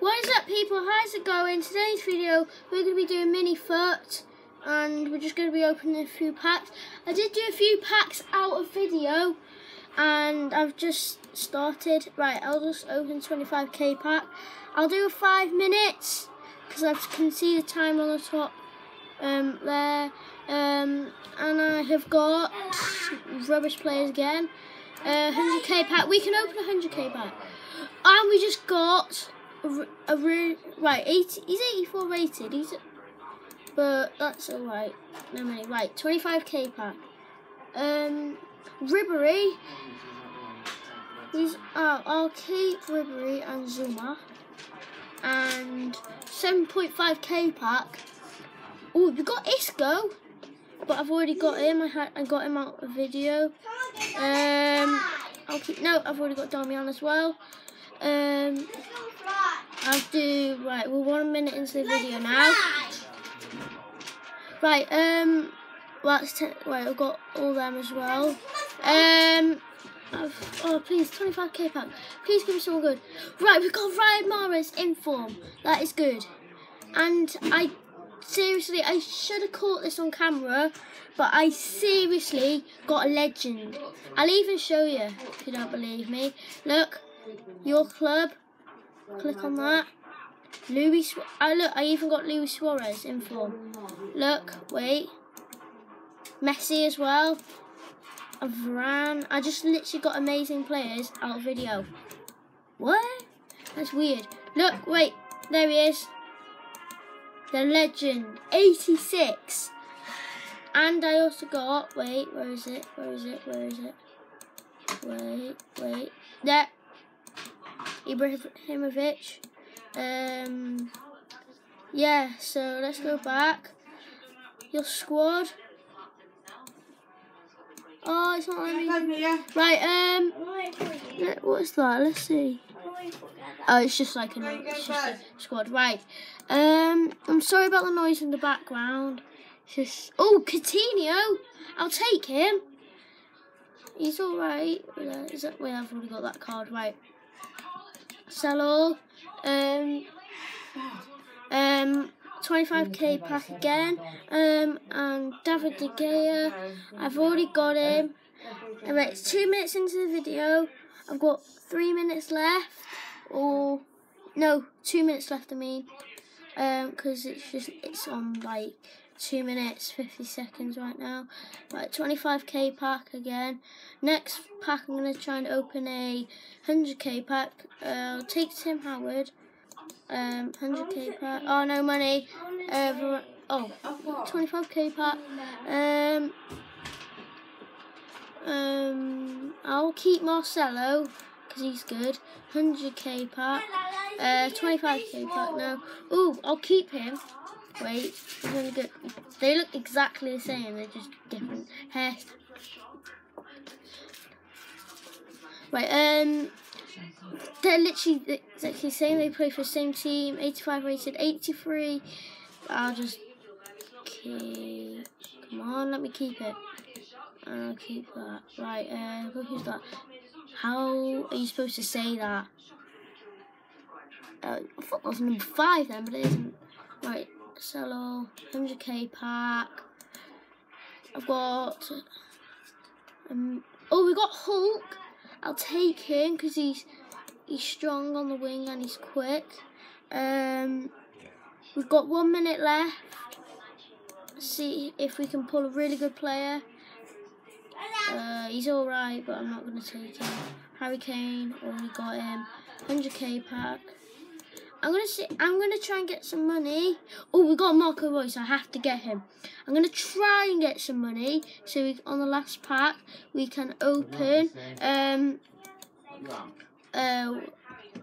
What is up people, how's it going? Today's video we're going to be doing mini fut and we're just going to be opening a few packs. I did do a few packs out of video and I've just started. Right, I'll just open 25k pack. I'll do 5 minutes because I can see the time on the top um, there. Um, and I have got rubbish players again. Uh, 100k pack. We can open a 100k pack. And we just got a, a right. 80. He's 84 rated. He's, but that's all right. No money. Right. 25k pack. Um, Ribery. These are I'll keep Ribery and Zouma, And 7.5k pack. Oh, we got Isco, but I've already got him. I had I got him out of video. Um, I'll keep. No, I've already got Darmian as well. Um, I'll do right. We're one minute into the video now. Right. Um. Well, that's ten, right. I've got all them as well. Um. I've, oh, please, 25k pack. Please give me someone good. Right, we've got Riyad Mahrez in form. That is good. And I seriously, I should have caught this on camera, but I seriously got a legend. I'll even show you if you don't believe me. Look, your club. Click on that. Luis. I look. I even got Luis Suarez in form. Look. Wait. Messi as well. Varane. I just literally got amazing players out of video. What? That's weird. Look. Wait. There he is. The legend. 86. And I also got. Wait. Where is it? Where is it? Where is it? Wait. Wait. There. Ibrahimovic. Um, yeah, so let's go back. Your squad. Oh, it's not letting me. Right, um, what's that? Let's see. Oh, it's just like a, it's just a squad. Right. Um, I'm sorry about the noise in the background. It's just, oh, Coutinho. I'll take him. He's all right. Is that, wait, I've already got that card. Right. Salah, um, um, 25k pack again, um, and David De Gea, I've already got him. Alright, it's two minutes into the video, I've got three minutes left, or, no, two minutes left I mean, um, because it's just, it's on like, 2 minutes 50 seconds right now. Right 25k pack again. Next pack I'm going to try and open a 100k pack. Uh, I'll take Tim Howard. Um 100k pack. Oh no money. Uh, oh 25k pack. Um um I'll keep Marcelo because he's good. 100k pack uh 25k pack now oh I'll keep him Wait. They look exactly the same, they're just different hair. Right, um, they're literally exactly the same. They play for the same team. 85 rated, 83. I'll just keep. Come on, let me keep it. I'll keep that. Right, uh, who's that? How are you supposed to say that? Uh, I thought that was number five then, but it isn't. Right, Cello, 100k pack. I've got. Um, oh, we got Hulk. I'll take him because he's he's strong on the wing and he's quick. Um, we've got one minute left. See if we can pull a really good player. Uh, he's all right, but I'm not going to take him. Harry Kane, already got him. 100k pack. I'm gonna see. I'm gonna try and get some money. Oh, we got Marco Reus. I have to get him. I'm gonna try and get some money. So we, on the last pack, we can open um uh,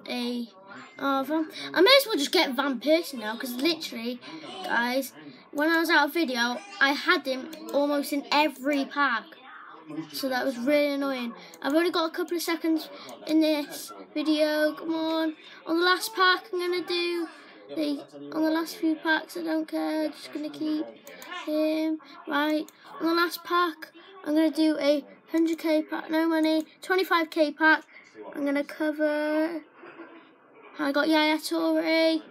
a. Uh, Van, I may as well just get Van Persie now because literally, guys, when I was out of video, I had him almost in every pack. So that was really annoying. I've only got a couple of seconds in this video. Come on. On the last pack, I'm going to do the, on the last few packs, I don't care. Just going to keep him. Right. On the last pack, I'm going to do a 100k pack, no money, 25k pack. I'm going to cover I got Yaya Toure.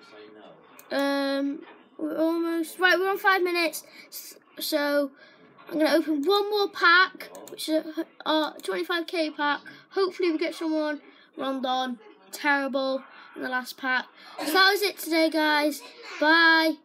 Um, we're almost right. We're on five minutes, so I'm gonna open one more pack, which is a 25k pack. Hopefully, we get someone Rondon. Terrible in the last pack. So that was it today, guys. Bye.